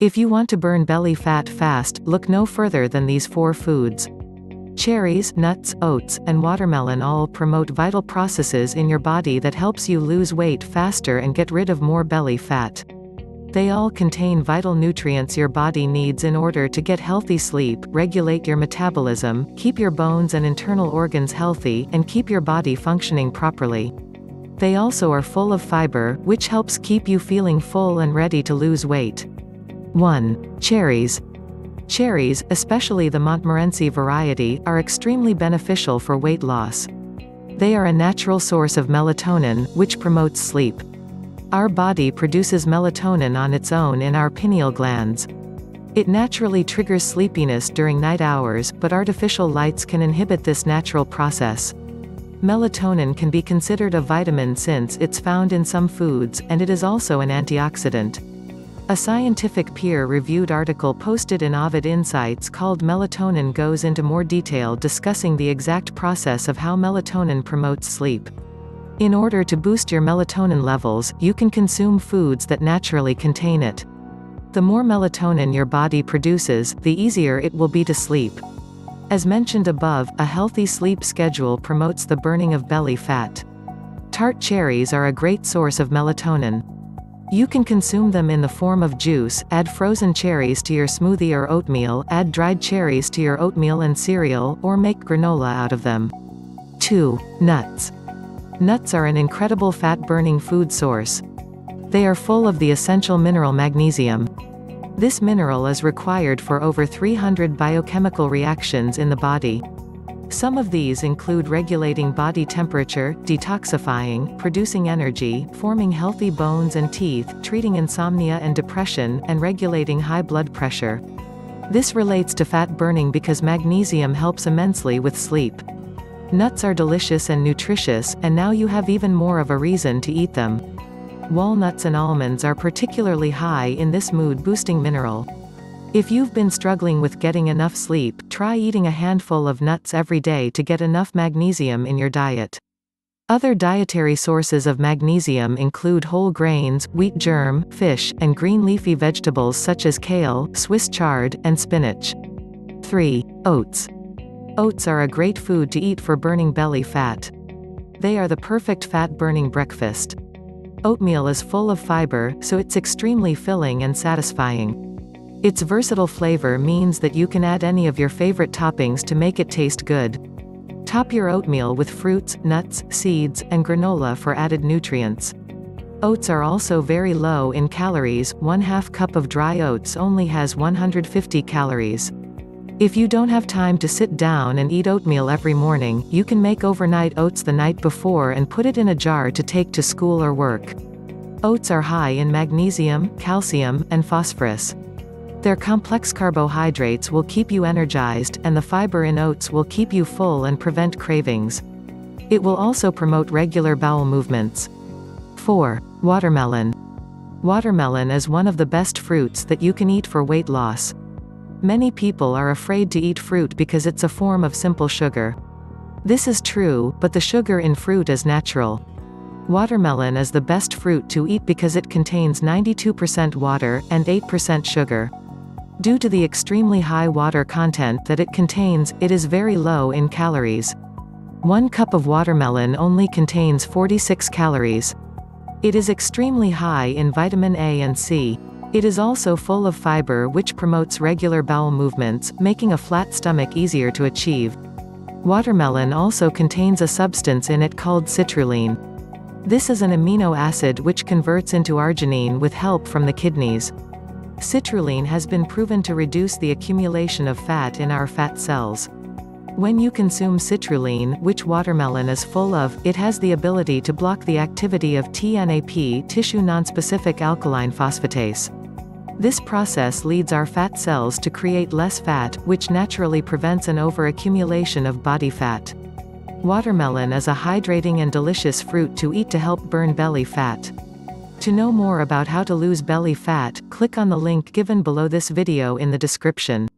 If you want to burn belly fat fast, look no further than these four foods. Cherries, nuts, oats, and watermelon all promote vital processes in your body that helps you lose weight faster and get rid of more belly fat. They all contain vital nutrients your body needs in order to get healthy sleep, regulate your metabolism, keep your bones and internal organs healthy, and keep your body functioning properly. They also are full of fiber, which helps keep you feeling full and ready to lose weight. 1. Cherries. Cherries, especially the Montmorency variety, are extremely beneficial for weight loss. They are a natural source of melatonin, which promotes sleep. Our body produces melatonin on its own in our pineal glands. It naturally triggers sleepiness during night hours, but artificial lights can inhibit this natural process. Melatonin can be considered a vitamin since it's found in some foods, and it is also an antioxidant. A scientific peer-reviewed article posted in Ovid Insights called Melatonin goes into more detail discussing the exact process of how melatonin promotes sleep. In order to boost your melatonin levels, you can consume foods that naturally contain it. The more melatonin your body produces, the easier it will be to sleep. As mentioned above, a healthy sleep schedule promotes the burning of belly fat. Tart cherries are a great source of melatonin. You can consume them in the form of juice, add frozen cherries to your smoothie or oatmeal, add dried cherries to your oatmeal and cereal, or make granola out of them. 2. Nuts. Nuts are an incredible fat-burning food source. They are full of the essential mineral magnesium. This mineral is required for over 300 biochemical reactions in the body. Some of these include regulating body temperature, detoxifying, producing energy, forming healthy bones and teeth, treating insomnia and depression, and regulating high blood pressure. This relates to fat burning because magnesium helps immensely with sleep. Nuts are delicious and nutritious, and now you have even more of a reason to eat them. Walnuts and almonds are particularly high in this mood-boosting mineral. If you've been struggling with getting enough sleep, try eating a handful of nuts every day to get enough magnesium in your diet. Other dietary sources of magnesium include whole grains, wheat germ, fish, and green leafy vegetables such as kale, Swiss chard, and spinach. 3. Oats. Oats are a great food to eat for burning belly fat. They are the perfect fat-burning breakfast. Oatmeal is full of fiber, so it's extremely filling and satisfying. Its versatile flavor means that you can add any of your favorite toppings to make it taste good. Top your oatmeal with fruits, nuts, seeds, and granola for added nutrients. Oats are also very low in calories, one half cup of dry oats only has 150 calories. If you don't have time to sit down and eat oatmeal every morning, you can make overnight oats the night before and put it in a jar to take to school or work. Oats are high in magnesium, calcium, and phosphorus. Their complex carbohydrates will keep you energized, and the fiber in oats will keep you full and prevent cravings. It will also promote regular bowel movements. 4. Watermelon. Watermelon is one of the best fruits that you can eat for weight loss. Many people are afraid to eat fruit because it's a form of simple sugar. This is true, but the sugar in fruit is natural. Watermelon is the best fruit to eat because it contains 92% water, and 8% sugar. Due to the extremely high water content that it contains, it is very low in calories. One cup of watermelon only contains 46 calories. It is extremely high in vitamin A and C. It is also full of fiber which promotes regular bowel movements, making a flat stomach easier to achieve. Watermelon also contains a substance in it called citrulline. This is an amino acid which converts into arginine with help from the kidneys. Citrulline has been proven to reduce the accumulation of fat in our fat cells. When you consume citrulline, which watermelon is full of, it has the ability to block the activity of TNAP tissue nonspecific alkaline phosphatase. This process leads our fat cells to create less fat, which naturally prevents an overaccumulation of body fat. Watermelon is a hydrating and delicious fruit to eat to help burn belly fat. To know more about how to lose belly fat, click on the link given below this video in the description.